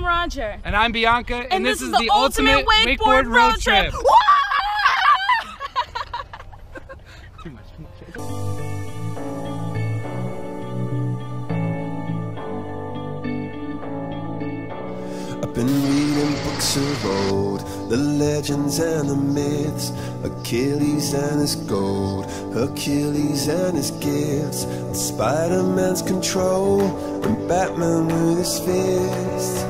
I'm Roger. And I'm Bianca, and, And this, is, the ultimate wakeboard, road road trip. trip. Too much, too much. I've been reading books of old, the legends and the myths, Achilles and his gold, Hercules and his gifts, and Spider-Man's control, and Batman with his fist.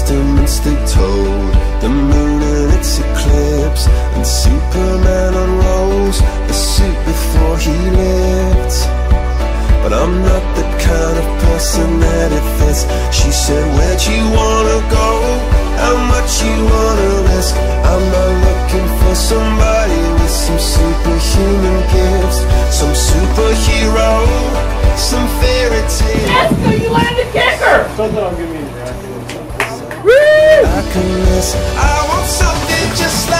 Testaments they told, the moon and its eclipse, and Superman unrolls the suit before he lived. But I'm not the kind of person that it fits. She said, Where'd you wanna go? How much you wanna risk? I'm not looking for somebody with some superhuman gifts, some superhero, some fairy tale. Esther, you landed kicker! I I want something just like